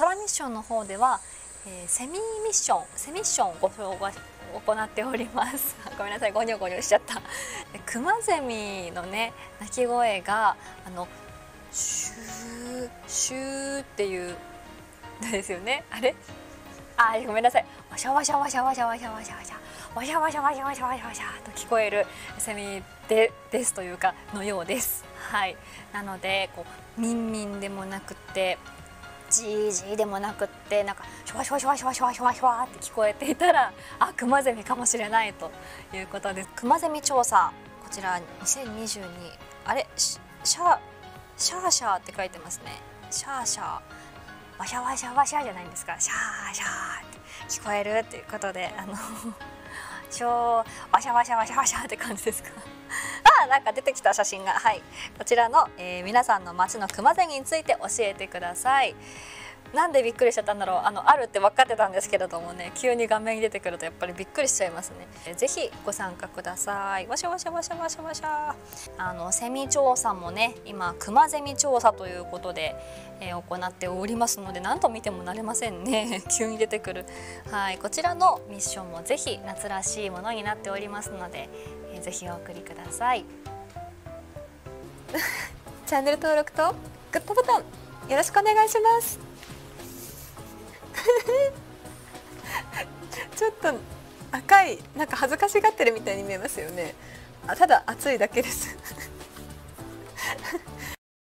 空ミッションの方では、えー、セミミッションセミッションをご紹介行っております。ごめんなさいゴニョゴニョしちゃった。クマゼミのね鳴き声があのシューシューっていうですよね。あれ？あごめんなさい。わしゃわしゃわしゃわしゃわしゃわしゃわしゃ。わしゃわしゃわしゃわしゃわしゃわしゃと聞こえるセミでですというかのようですはいなのでこうミンミンでもなくてジージーでもなくってなんかシュワシュワシュワシュワシュワシュワシュワって聞こえていたらあクマゼミかもしれないということでクマゼミ調査こちら2022あれシャシャーシャーって書いてますね。シャーシャー。ワシャワシャワシャじゃないんですか。シャーシャーって聞こえるっていうことであの超ワシャワシャワシャワシャって感じですか？なんか出てきた写真が。はい。こちらの、えー、皆さんの街のクマゼミについて教えてください。なんでびっくりしちゃったんだろう。あのあるって分かってたんですけれどもね急に画面に出てくるとやっぱりびっくりしちゃいますね。ぜひご参加ください。わしゃわしゃわしゃわしゃわしゃ。あのセミ調査もね今クマゼミ調査ということで、えー、行っておりますので何度見ても慣れませんね。急に出てくる。はい。こちらのミッションもぜひ夏らしいものになっておりますので、え、ぜひお送りください。チャンネル登録とグッドボタンよろしくお願いします。ちょっと赤いなんか恥ずかしがってるみたいに見えますよね。あただ暑いだけです。